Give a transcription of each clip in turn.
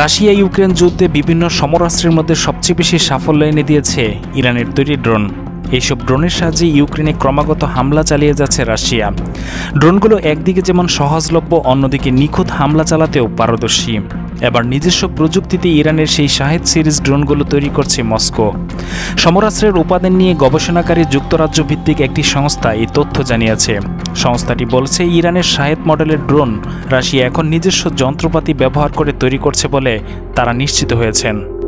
Russia Ukraine যুদ্ধে বিভিন্ন সমরাস্ত্রের মধ্যে সবচেয়ে বেশি সাফল্য এনে দিয়েছে ইরানের তৈরি ড্রোন। এইসব ড্রোনের সাহায্যে ইউক্রেনে ক্রমাগত হামলা চালিয়ে যাচ্ছে রাশিয়া। ড্রোনগুলো একদিকে যেমন সহজলভ্য, অন্যদিকে নিখুঁত হামলা চালাতেও পারদর্শী। এবার নিজস্ব প্রযুক্তিতে ইরানের সেই শাহেদ সিরিজ ড্রোনগুলো তৈরি করছে মস্কো। সমরাস্ত্রের উপাদান নিয়ে গবেষণাকারী যুক্তরাজ্য ভিত্তিক একটি সংস্থা এই তথ্য জানিয়েছে। সংস্থাটি বলছে, ইরানের শাহেদ মডেলের ড্রোন রাশিয়া এখন নিজস্ব যন্ত্রপাতি ব্যবহার করে তৈরি করছে বলে তারা নিশ্চিত হয়েছেন।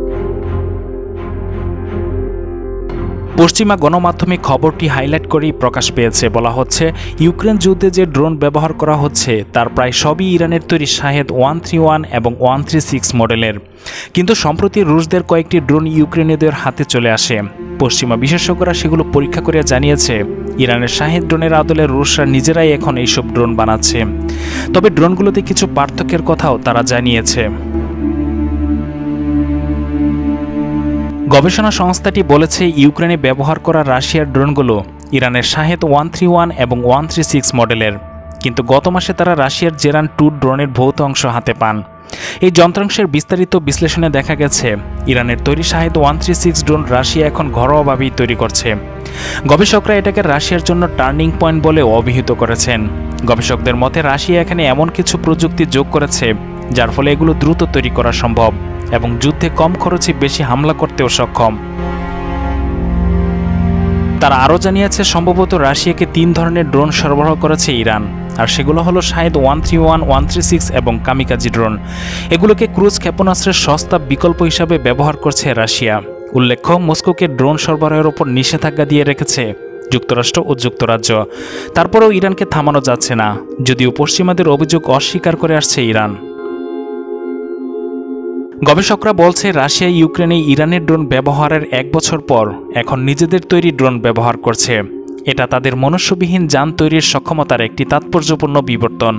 পশ্চিমা গণমাধ্যমে খবরটি হাইলাইট করেই প্রকাশ পেয়েছে। বলা হচ্ছে, ইউক্রেন যুদ্ধে যে ড্রোন ব্যবহার করা হচ্ছে, তার প্রায় সবই ইরানের তৈরি শাহেদ ওয়ান থ্রি ওয়ান এবং ওয়ান থ্রি সিক্স মডেলের। কিন্তু সম্প্রতি রুশদের কয়েকটি ড্রোন ইউক্রেনীয়দের হাতে চলে আসে। পশ্চিমা বিশেষজ্ঞরা সেগুলো পরীক্ষা করে জানিয়েছে, ইরানের শাহেদ ড্রোনের আদলে রুশরা নিজেরাই এখন এইসব ড্রোন বানাচ্ছে। তবে ড্রোনগুলোতে কিছু পার্থক্যের কথাও তারা জানিয়েছে। গবেষণা সংস্থাটি বলেছে, ইউক্রেনে ব্যবহার করা রাশিয়ার ড্রোনগুলো ইরানের শাহেদ ওয়ান থ্রি ওয়ান এবং ওয়ান থ্রি সিক্স মডেলের। কিন্তু গত মাসে তারা রাশিয়ার জেরান টু ড্রোনের ভৌত অংশ হাতে পান। এই যন্ত্রাংশের বিস্তারিত বিশ্লেষণে দেখা গেছে, ইরানের তৈরি Shahed one three six drone Russia এখন ঘরোয়াভাবেই তৈরি করছে। গবেষকরা এটাকে রাশিয়ার জন্য টার্নিং পয়েন্ট বলে অভিহিত করেছেন। গবেষকদের মতে, রাশিয়া এখানে এমন কিছু প্রযুক্তি যোগ করেছে যার ফলে এগুলো দ্রুত তৈরি করা সম্ভব এবং যুদ্ধে কম খরচে বেশি হামলা করতেও সক্ষম। তারা আরও জানিয়েছে, সম্ভবত রাশিয়াকে তিন ধরনের ড্রোন সরবরাহ করেছে ইরান, আর সেগুলো হলো Shahed one three one one three six এবং কামিকাজি ড্রোন। এগুলোকে ক্রুজ ক্ষেপণাস্ত্রের সস্তা বিকল্প হিসাবে ব্যবহার করছে রাশিয়া। উল্লেখ্য, মস্কোকে ড্রোন সরবরাহের ওপর নিষেধাজ্ঞা দিয়ে রেখেছে যুক্তরাষ্ট্র ও যুক্তরাজ্য। তারপরেও ইরানকে থামানো যাচ্ছে না, যদিও পশ্চিমাদের অভিযোগ অস্বীকার করে আসছে ইরান। গবেষকরা বলছে, রাশিয়া, ইউক্রেনে, ইরানের ড্রোন ব্যবহারের এক বছর পর এখন নিজেদের তৈরি ড্রোন ব্যবহার করছে। এটা তাদের মনুষ্যবিহীন যান তৈরির সক্ষমতার একটি তাৎপর্যপূর্ণ বিবর্তন।